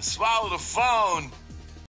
Swallow the phone.